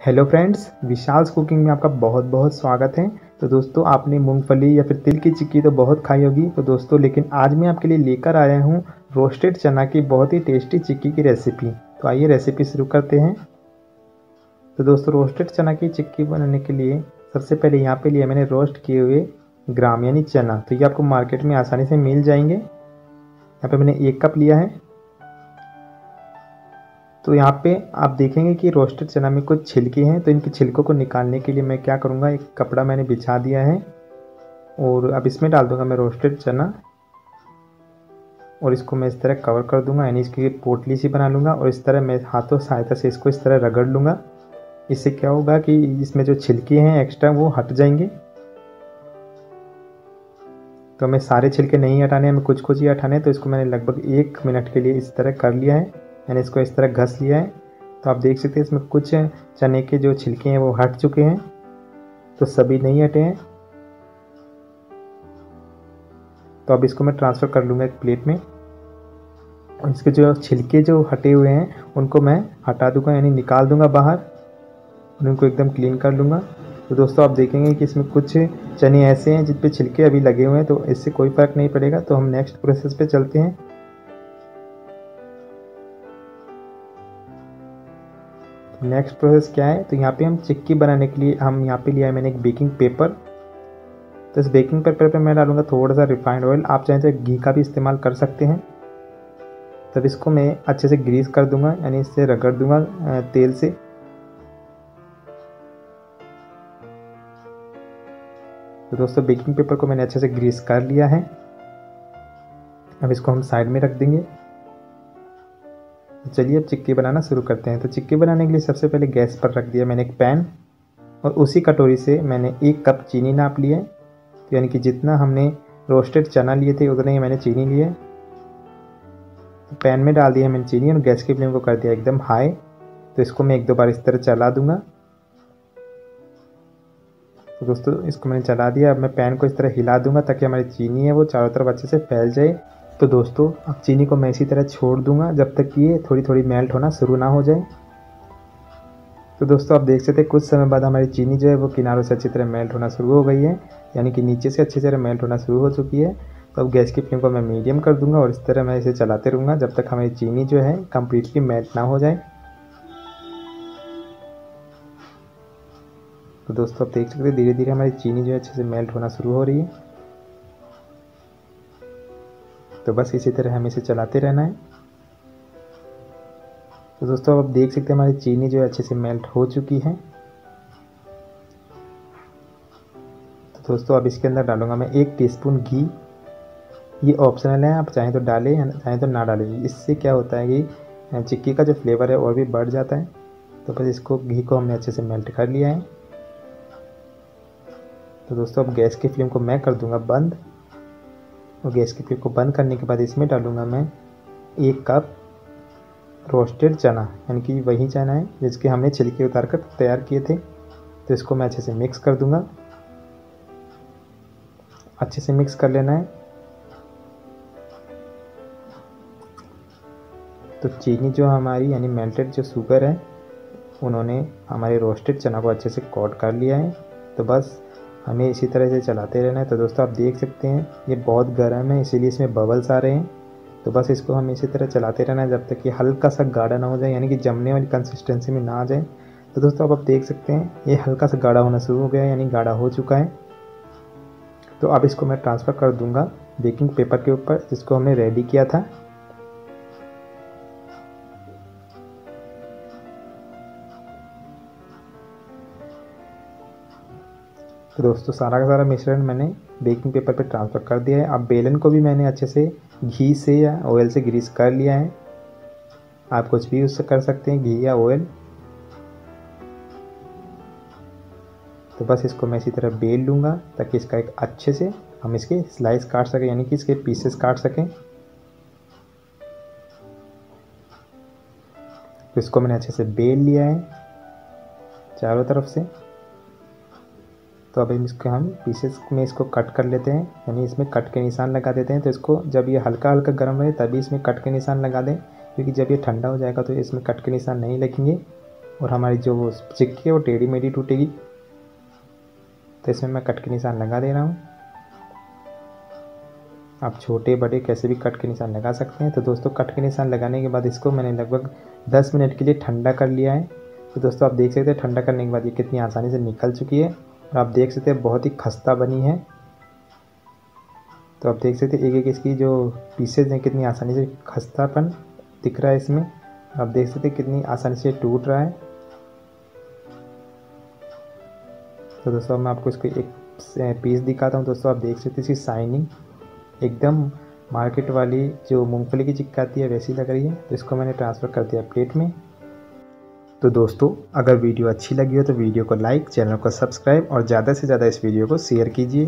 Hello friends विशाल्स cooking में आपका बहुत बहुत स्वागत है। तो दोस्तों, आपने मूंगफली या फिर तिल की चिक्की तो बहुत खाई होगी। तो दोस्तों, लेकिन आज मैं आपके लिए लेकर आया हूँ रोस्टेड चना की बहुत ही टेस्टी चिक्की की रेसिपी तो आइए रेसिपी शुरू करते हैं। तो दोस्तों रोस्टेड चना की चिक्की बनाने के लिए सबसे पहले यहाँ पे लिया मैंने रोस्ट किए हुए ग्राम यानी चना। तो ये आपको मार्केट में आसानी से मिल जाएँगे। यहाँ पे मैंने एक कप लिया है। तो यहाँ पे आप देखेंगे कि रोस्टेड चना में कुछ छिलके हैं तो इनकी छिलकों को निकालने के लिए मैं क्या करूँगा, एक कपड़ा मैंने बिछा दिया है और अब इसमें डाल दूँगा मैं रोस्टेड चना और इसको मैं इस तरह कवर कर दूँगा, यानी इसकी पोटली सी बना लूँगा और इस तरह मैं हाथों सहायता से इसको इस तरह रगड़ लूँगा। इससे क्या होगा कि इसमें जो छिलके हैं एक्स्ट्रा वो हट जाएँगे। तो हमें सारे छिलके नहीं हटाने हमें कुछ कुछ ही हटाने तो इसको मैंने लगभग एक मिनट के लिए इस तरह कर लिया है। मैंने इसको इस तरह घस लिया है। तो आप देख सकते हैं इसमें कुछ चने के जो छिलके हैं वो हट चुके हैं। तो सभी नहीं हटे हैं। तो अब इसको मैं ट्रांसफ़र कर लूँगा एक प्लेट में। इसके जो छिलके जो हटे हुए हैं, उनको मैं हटा दूँगा, यानी निकाल दूँगा बाहर। और उनको एकदम क्लीन कर लूँगा। तो दोस्तों, आप देखेंगे कि इसमें कुछ चने ऐसे हैं जिन पे छिलके अभी लगे हुए हैं तो इससे कोई फ़र्क नहीं पड़ेगा। तो हम नेक्स्ट प्रोसेस पे चलते हैं। नेक्स्ट प्रोसेस क्या है? तो यहाँ पे हम चिक्की बनाने के लिए हम यहाँ पे लिया है मैंने एक बेकिंग पेपर तो इस बेकिंग पेपर पे मैं डालूँगा थोड़ा सा रिफाइंड ऑयल आप चाहें तो घी का भी इस्तेमाल कर सकते हैं. तब इसको मैं अच्छे से ग्रीस कर दूँगा, यानी इससे रगड़ दूँगा तेल से. तो दोस्तों बेकिंग पेपर को मैंने अच्छे से ग्रीस कर लिया है. अब इसको हम साइड में रख देंगे. चलिए अब चिक्की बनाना शुरू करते हैं। तो चिक्की बनाने के लिए सबसे पहले गैस पर रख दिया मैंने एक पैन और उसी कटोरी से मैंने एक कप चीनी नाप लिया तो यानी कि जितना हमने रोस्टेड चना लिए थे, उतना ही मैंने चीनी लिए। तो पैन में डाल दिया मैंने चीनी और गैस की फ्लेम को कर दिया एकदम हाई। तो इसको मैं एक दो बार इस तरह चला दूँगा। तो दोस्तों, इसको मैंने चला दिया। अब मैं पैन को इस तरह हिला दूँगा ताकि हमारी चीनी है वो चारों तरफ़ अच्छे से फैल जाए। तो दोस्तों, अब चीनी को मैं इसी तरह छोड़ दूँगा जब तक ये थोड़ी थोड़ी मेल्ट होना शुरू ना हो जाए। तो दोस्तों, आप देख सकते हैं, कुछ समय बाद हमारी चीनी जो है वो किनारों से अच्छी तरह मेल्ट होना शुरू हो गई है, यानी कि नीचे से अच्छी तरह मेल्ट होना शुरू हो चुकी है। तो अब गैस की फ्लेम को मैं मीडियम कर दूँगा और इस तरह मैं इसे चलाते रहूँगा जब तक हमारी चीनी जो है कम्प्लीटली मेल्ट ना हो जाए। तो दोस्तों, आप देख सकते हैं धीरे धीरे हमारी चीनी जो है अच्छे से मेल्ट होना शुरू हो रही है। तो बस इसी तरह हमें इसे चलाते रहना है। तो दोस्तों, आप देख सकते हैं हमारी चीनी जो है अच्छे से मेल्ट हो चुकी है। तो दोस्तों, अब इसके अंदर डालूँगा मैं एक टीस्पून घी। ये ऑप्शनल है, आप चाहें तो डालें या चाहें तो ना डालें। इससे क्या होता है कि चिक्की का जो फ्लेवर है और भी बढ़ जाता है। तो बस इसको घी को हमने अच्छे से मेल्ट कर लिया है। तो दोस्तों, अब गैस की फ्लेम को मैं कर दूँगा बंद। और गैस की फ्लेम को बंद करने के बाद इसमें डालूँगा मैं एक कप रोस्टेड चना, यानी कि वही चना है जिसके हमने छिलके उतार कर तैयार किए थे। तो इसको मैं अच्छे से मिक्स कर दूँगा। अच्छे से मिक्स कर लेना है। तो चीनी जो हमारी, यानी मेल्टेड जो शुगर है, उन्होंने हमारे रोस्टेड चना को अच्छे से कोट कर लिया है। तो बस हमें इसी तरह से चलाते रहना है। तो दोस्तों, आप देख सकते हैं, ये बहुत गर्म है, इसीलिए इसमें बबल्स आ रहे हैं। तो बस इसको हमें इसी तरह चलाते रहना है, जब तक कि हल्का सा गाढ़ा ना हो जाए, यानी कि जमने वाली कंसिस्टेंसी में ना आ जाए। तो दोस्तों, अब आप देख सकते हैं, ये हल्का सा गाढ़ा होना शुरू हो गया यानी गाढ़ा हो चुका है। तो अब इसको मैं ट्रांसफ़र कर दूँगा बेकिंग पेपर के ऊपर, जिसको हमने रेडी किया था। तो दोस्तों, सारा का सारा मिश्रण मैंने बेकिंग पेपर पे ट्रांसफ़र कर दिया है। अब बेलन को भी मैंने अच्छे से घी से या ऑयल से ग्रीस कर लिया है। आप कुछ भी उससे कर सकते हैं, घी या ऑयल तो बस इसको मैं इसी तरह बेल लूँगा, ताकि इसका एक अच्छे से हम इसके स्लाइस काट सकें, यानी कि इसके पीसेस काट सकें। तो इसको मैंने अच्छे से बेल लिया है, चारों तरफ़ से। तो अब इसको, हम पीसेस में इसको कट कर लेते हैं। यानी इसमें कट के निशान लगा देते हैं। तो इसको जब ये हल्का हल्का गर्म रहे, तभी इसमें कट के निशान लगा दें। क्योंकि जब ये ठंडा हो जाएगा तो इसमें कट के निशान नहीं लगेंगे और हमारी जो चिक्की है, वो टेढ़ी मेढ़ी टूटेगी। तो इसमें मैं कट के निशान लगा दे रहा हूँ। आप छोटे, बड़े कैसे भी कट के निशान लगा सकते हैं। तो दोस्तों कट के निशान लगाने के बाद इसको मैंने लगभग 10 मिनट के लिए ठंडा कर लिया है। तो दोस्तों, आप देख सकते हैं ठंडा करने के बाद ये कितनी आसानी से निकल चुकी है। आप देख सकते हैं बहुत ही खस्ता बनी है। तो आप देख सकते हैं एक एक इसकी जो पीसेज हैं, कितनी आसानी से खस्तापन दिख रहा है इसमें। आप देख सकते हैं कितनी आसानी से टूट रहा है। तो दोस्तों, मैं आपको इसको एक पीस दिखाता हूँ। दोस्तों, आप देख सकते हैं इसकी शाइनिंग एकदम मार्केट वाली, जो मूंगफली की चिक्की है, वैसी लग रही है। तो इसको मैंने ट्रांसफ़र कर दिया प्लेट में। तो दोस्तों, अगर वीडियो अच्छी लगी हो तो वीडियो को लाइक, चैनल को सब्सक्राइब और ज़्यादा से ज़्यादा इस वीडियो को शेयर कीजिए।